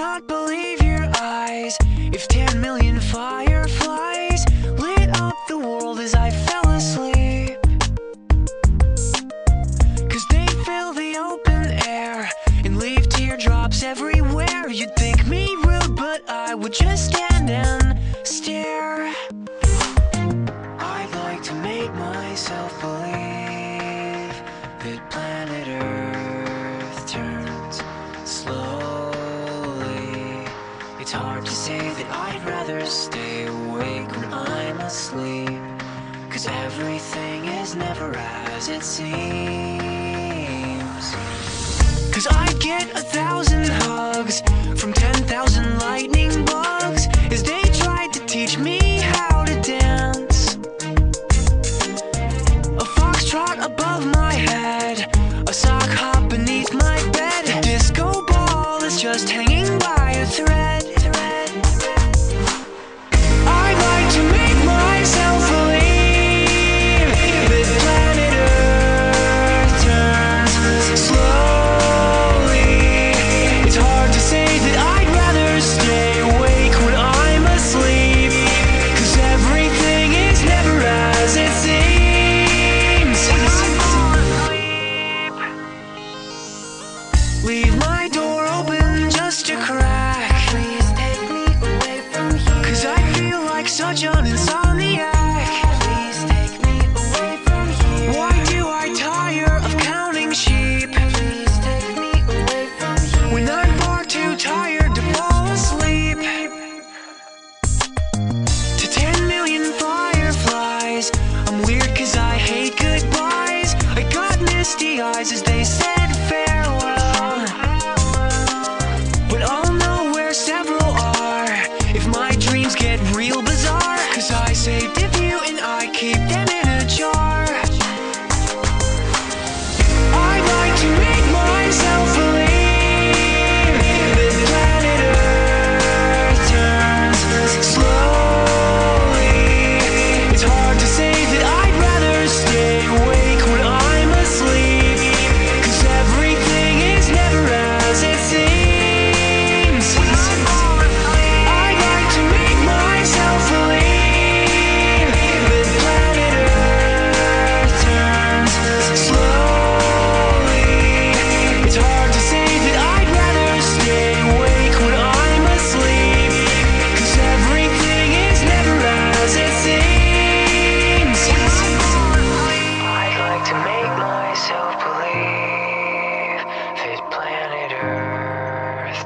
not believe your eyes. If 10 million fires it seems misty eyes as they said farewell. But I'll know where several are if my dreams get real bizarre. Cause I saved.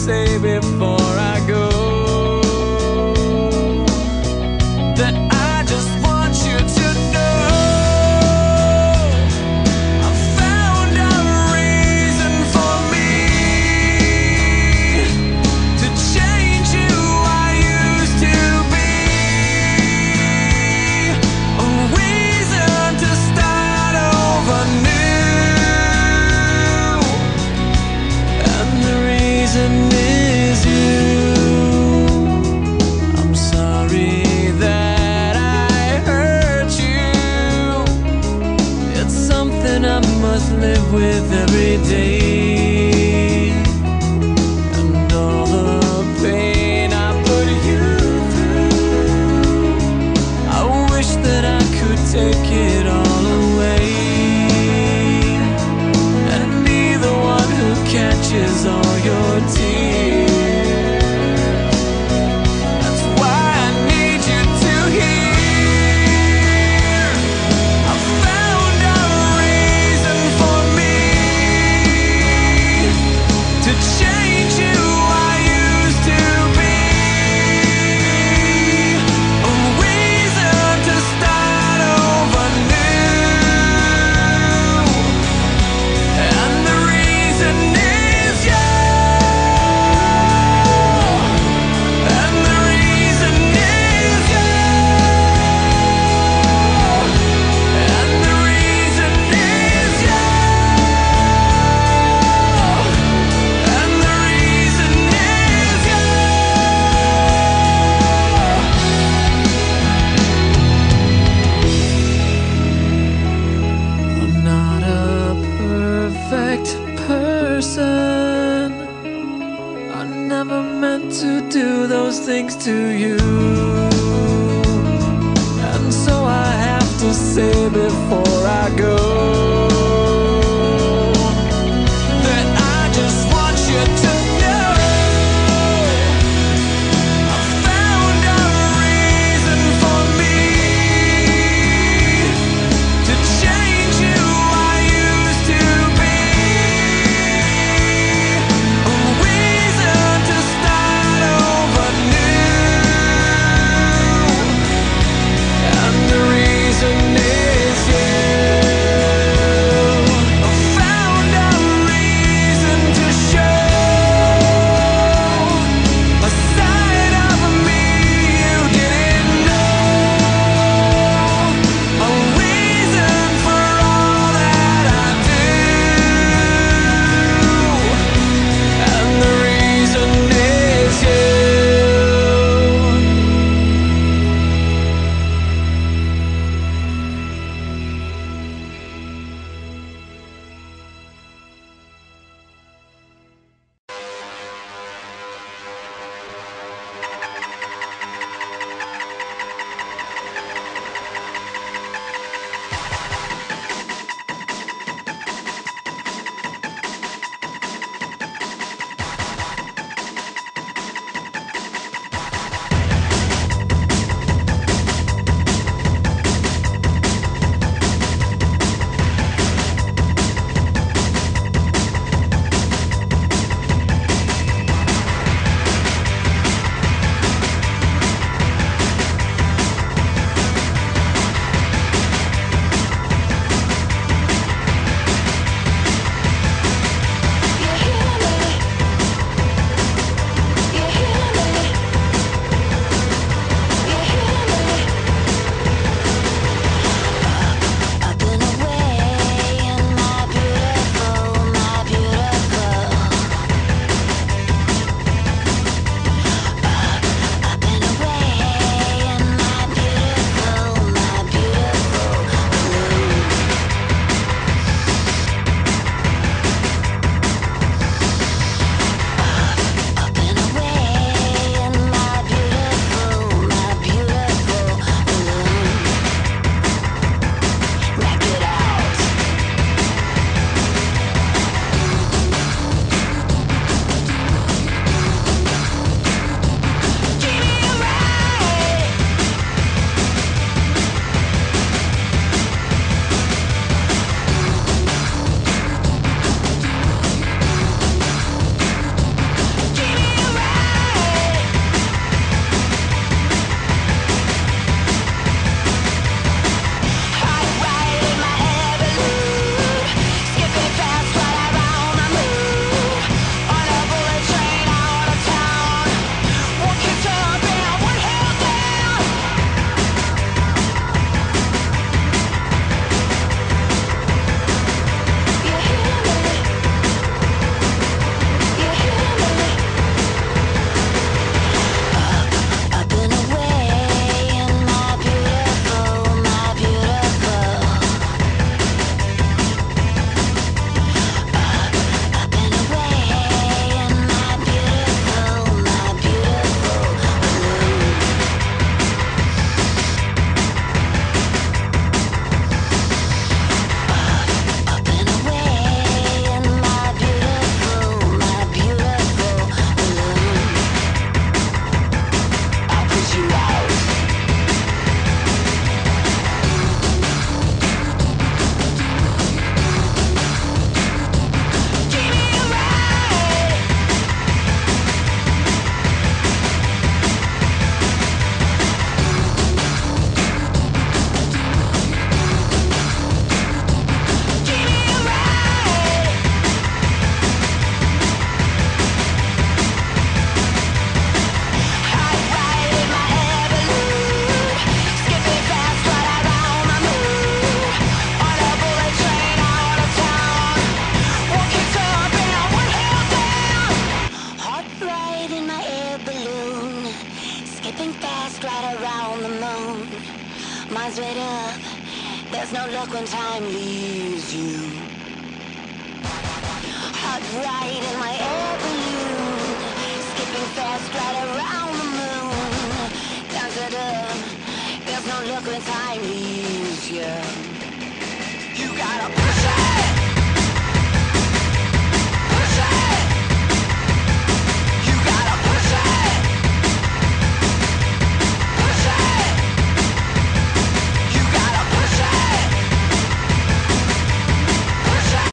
say before. Things to eyes lit up. There's no luck when time leaves you. Hot right in my air balloon, skipping fast right around the moon. Dun, dun, dun. There's no luck when time leaves you. You gotta.